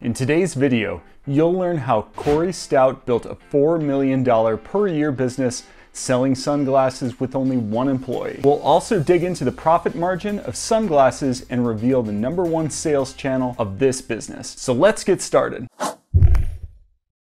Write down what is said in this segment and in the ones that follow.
In today's video, you'll learn how Cory Stout built a $4 million per year business selling sunglasses with only one employee. We'll also dig into the profit margin of sunglasses and reveal the number one sales channel of this business. So let's get started.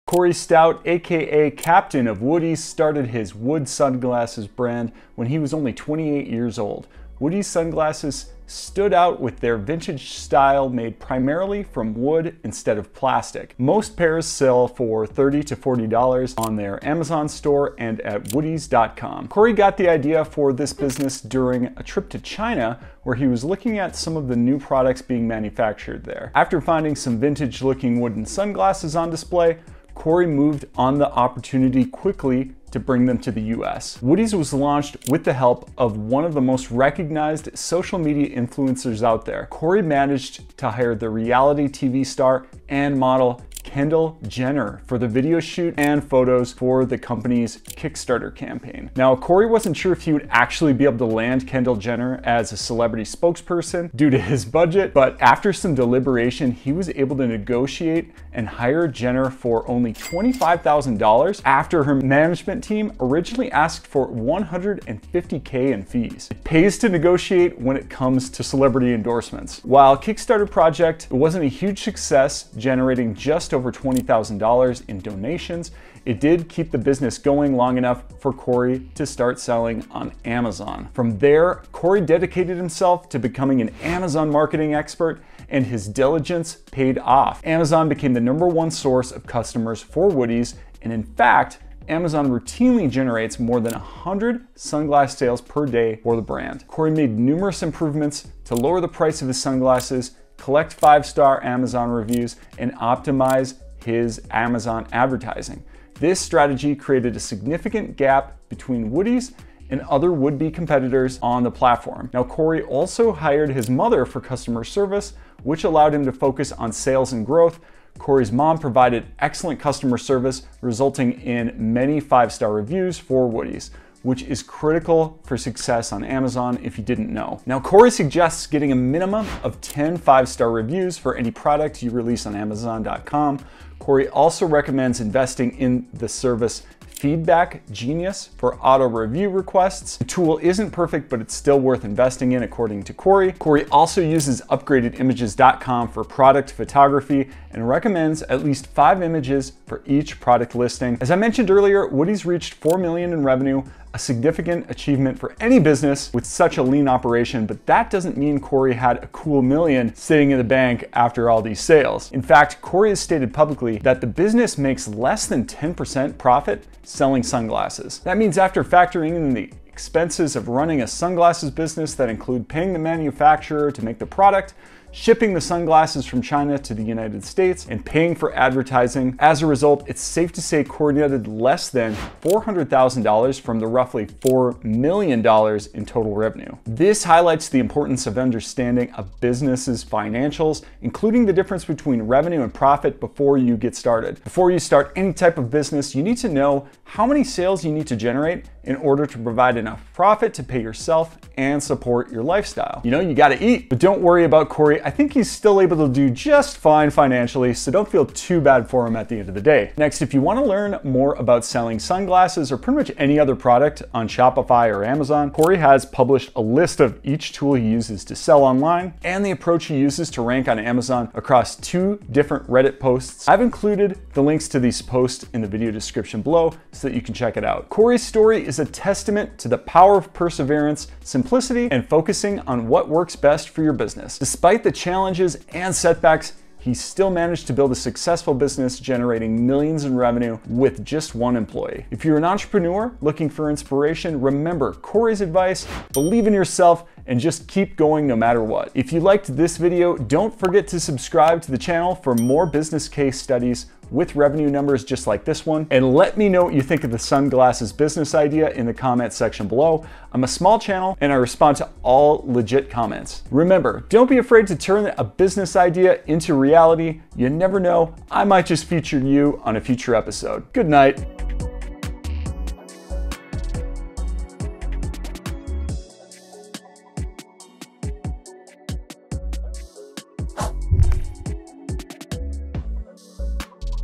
Cory Stout, aka Captain of Woodies, started his Wood Sunglasses brand when he was only 28 years old. Woodies sunglasses stood out with their vintage style made primarily from wood instead of plastic. Most pairs sell for 30 to $40 on their Amazon store and at woodies.com. Cory got the idea for this business during a trip to China where he was looking at some of the new products being manufactured there. After finding some vintage looking wooden sunglasses on display, Cory moved on the opportunity quickly to bring them to the US. Woodies was launched with the help of one of the most recognized social media influencers out there. Cory managed to hire the reality TV star and model Kendall Jenner for the video shoot and photos for the company's Kickstarter campaign. Now, Cory wasn't sure if he would actually be able to land Kendall Jenner as a celebrity spokesperson due to his budget, but after some deliberation, he was able to negotiate and hire Jenner for only $25,000 after her management team originally asked for 150K in fees. It pays to negotiate when it comes to celebrity endorsements. While Kickstarter project wasn't a huge success, generating just over $20,000 in donations, it did keep the business going long enough for Cory to start selling on Amazon. From there, Cory dedicated himself to becoming an Amazon marketing expert and his diligence paid off. Amazon became the number one source of customers for Woodies, and in fact, Amazon routinely generates more than 100 sunglass sales per day for the brand. Cory made numerous improvements to lower the price of his sunglasses collect five star Amazon reviews, and optimize his Amazon advertising. This strategy created a significant gap between Woodies and other would-be competitors on the platform. Now, Cory also hired his mother for customer service, which allowed him to focus on sales and growth. Cory's mom provided excellent customer service, resulting in many five-star reviews for Woodies which is critical for success on Amazon if you didn't know. Now, Cory suggests getting a minimum of 10 five-star reviews for any product you release on Amazon.com. Cory also recommends investing in the service Feedback Genius for auto review requests. The tool isn't perfect, but it's still worth investing in according to Cory. Cory also uses upgradedimages.com for product photography and recommends at least five images for each product listing. As I mentioned earlier, Woodies reached 4 million in revenue, a significant achievement for any business with such a lean operation, but that doesn't mean Cory had a cool million sitting in the bank after all these sales. In fact, Cory has stated publicly that the business makes less than 10% profit selling sunglasses. That means after factoring in the expenses of running a sunglasses business that include paying the manufacturer to make the product, shipping the sunglasses from China to the United States, and paying for advertising. As a result, it's safe to say Cory netted less than $400,000 from the roughly $4 million in total revenue. This highlights the importance of understanding a business's financials, including the difference between revenue and profit before you get started. Before you start any type of business, you need to know how many sales you need to generate in order to provide enough profit to pay yourself and support your lifestyle. You know, you gotta eat, but don't worry about Cory. I think he's still able to do just fine financially, so don't feel too bad for him at the end of the day. Next, if you wanna learn more about selling sunglasses or pretty much any other product on Shopify or Amazon, Cory has published a list of each tool he uses to sell online and the approach he uses to rank on Amazon across two different Reddit posts. I've included the links to these posts in the video description below so that you can check it out. Cory's story is a testament to the power of perseverance, simplicity, and focusing on what works best for your business. Despite the challenges and setbacks, he still managed to build a successful business generating millions in revenue with just one employee. If you're an entrepreneur looking for inspiration, remember Cory's advice, believe in yourself, and just keep going no matter what. If you liked this video, don't forget to subscribe to the channel for more business case studies with revenue numbers just like this one. And let me know what you think of the sunglasses business idea in the comment section below. I'm a small channel and I respond to all legit comments. Remember, don't be afraid to turn a business idea into reality. You never know, I might just feature you on a future episode. Good night.